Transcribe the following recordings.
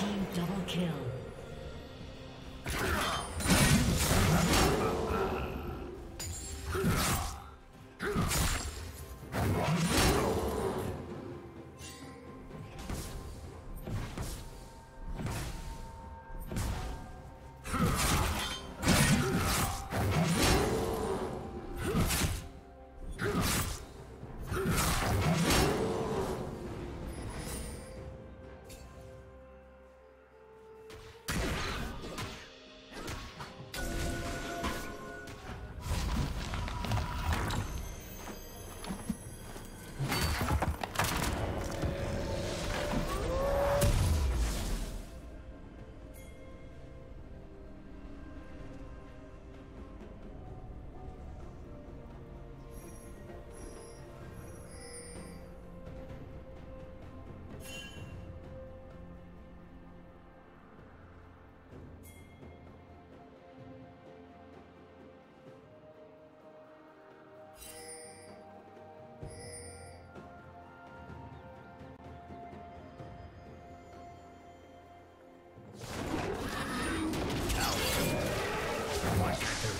Team double kill. There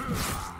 Rampage.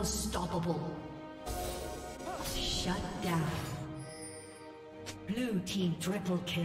Unstoppable. Shut down. Blue team triple kill.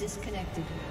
Disconnected.